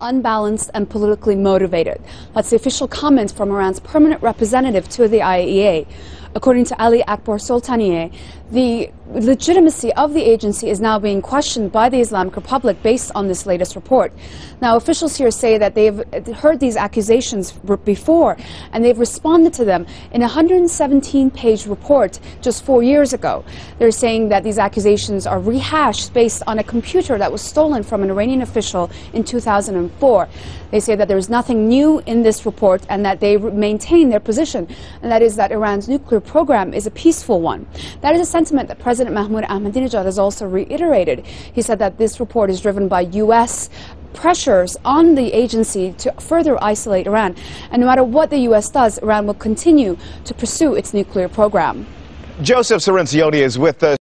unbalanced and politically motivated. That's the official comment from Iran's permanent representative to the IAEA. According to Ali Akbar Soltanieh, the legitimacy of the agency is now being questioned by the Islamic Republic based on this latest report. Now, officials here say that they've heard these accusations before and they've responded to them in a 117 page report just four years ago. They're saying that these accusations are rehashed based on a computer that was stolen from an Iranian official in 2004. They say that there is nothing new in this report and that they maintain their position, and that is that Iran's nuclear program is a peaceful one. That is a sentiment that President Mahmoud Ahmadinejad has also reiterated. He said that this report is driven by U.S. pressures on the agency to further isolate Iran. And no matter what the U.S. does, Iran will continue to pursue its nuclear program. Joseph Cirincione is with us.